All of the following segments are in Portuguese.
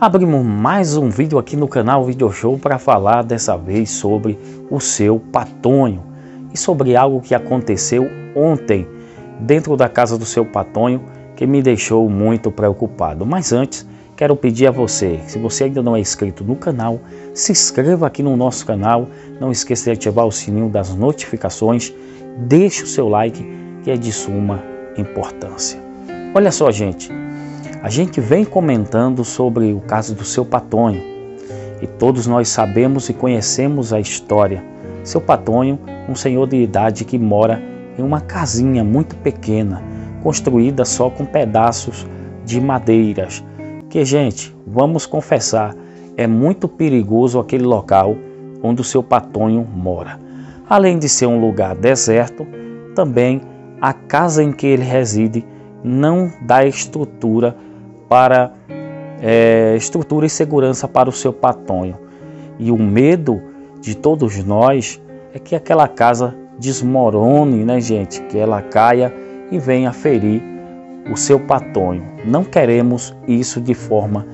Abrimos mais um vídeo aqui no canal Video Show para falar dessa vez sobre o seu patonho e sobre algo que aconteceu ontem dentro da casa do seu patonho que me deixou muito preocupado. Mas antes, quero pedir a você, se você ainda não é inscrito no canal, se inscreva aqui no nosso canal, não esqueça de ativar o sininho das notificações, deixe o seu like que é de suma importância. Olha só, gente, a gente vem comentando sobre o caso do seu Patonho e todos nós sabemos e conhecemos a história. Seu Patonho, um senhor de idade que mora em uma casinha muito pequena, construída só com pedaços de madeiras. Que, gente, vamos confessar, é muito perigoso aquele local onde o seu Patonho mora. Além de ser um lugar deserto, também a casa em que ele reside não dá estrutura para é, estrutura e segurança para o seu patonho. E o medo de todos nós é que aquela casa desmorone, né, gente? Que ela caia e venha ferir o seu patonho. Não queremos isso de forma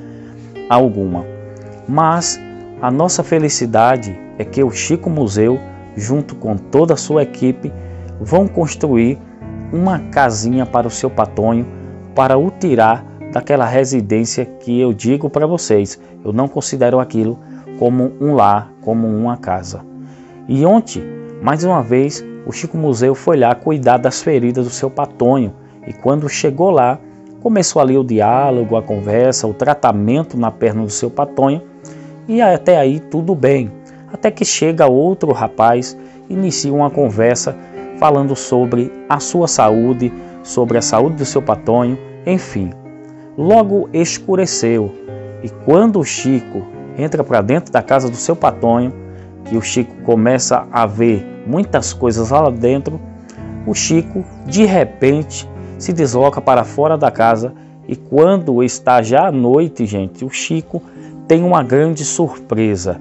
alguma. Mas a nossa felicidade é que o Chico Museu, junto com toda a sua equipe, vão construir uma casinha para o seu patonho para o tirar daquela residência que eu digo para vocês, eu não considero aquilo como um lar, como uma casa. E ontem, mais uma vez, o Chico Museu foi lá cuidar das feridas do seu patonho. E quando chegou lá, começou ali o diálogo, a conversa, o tratamento na perna do seu patonho. E até aí tudo bem. Até que chega outro rapaz, inicia uma conversa falando sobre a sua saúde, sobre a saúde do seu patonho, enfim. Logo escureceu, e quando o Chico entra para dentro da casa do seu patonho, que o Chico começa a ver muitas coisas lá dentro, o Chico de repente se desloca para fora da casa. E quando está já à noite, gente, o Chico tem uma grande surpresa.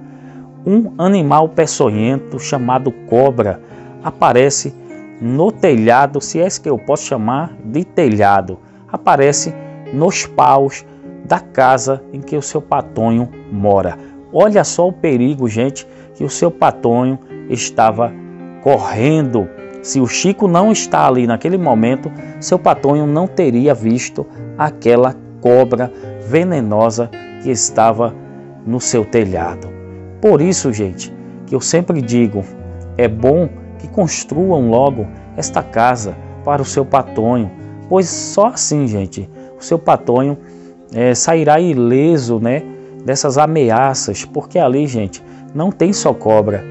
Um animal peçonhento chamado cobra aparece no telhado, se é que eu posso chamar de telhado, aparece nos paus da casa em que o seu patonho mora. Olha só o perigo, gente, que o seu patonho estava correndo. Se o Chico não está ali naquele momento, seu patonho não teria visto aquela cobra venenosa que estava no seu telhado. Por isso, gente, que eu sempre digo, é bom que construam logo esta casa para o seu patonho, pois só assim, gente, o seu patonho é, sairá ileso né, dessas ameaças, porque ali, gente, não tem só cobra.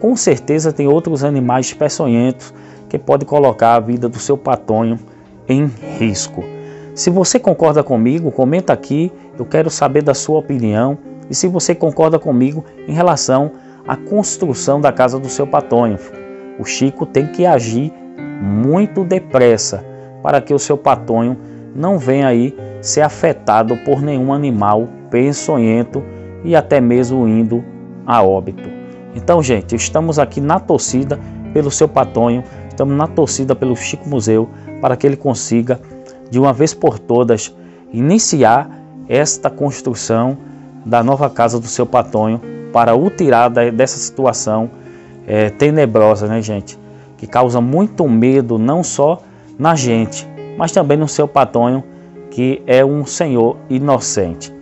Com certeza tem outros animais peçonhentos que podem colocar a vida do seu patonho em risco. Se você concorda comigo, comenta aqui, eu quero saber da sua opinião e se você concorda comigo em relação à construção da casa do seu patonho. O Chico tem que agir muito depressa para que o seu patonho não venha aí ser afetado por nenhum animal peçonhento e até mesmo indo a óbito. Então, gente, estamos aqui na torcida pelo seu patonho, estamos na torcida pelo Chico Museu para que ele consiga, de uma vez por todas, iniciar esta construção da nova casa do seu patonho para o tirar dessa situação é, tenebrosa, né, gente? Que causa muito medo não só na gente, mas também no seu patonho, que é um senhor inocente.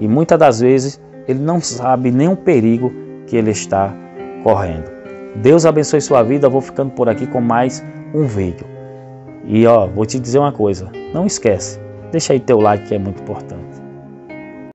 E muitas das vezes ele não sabe nem o perigo que ele está correndo. Deus abençoe sua vida. Eu vou ficando por aqui com mais um vídeo. E ó, vou te dizer uma coisa, não esquece, deixa aí teu like que é muito importante.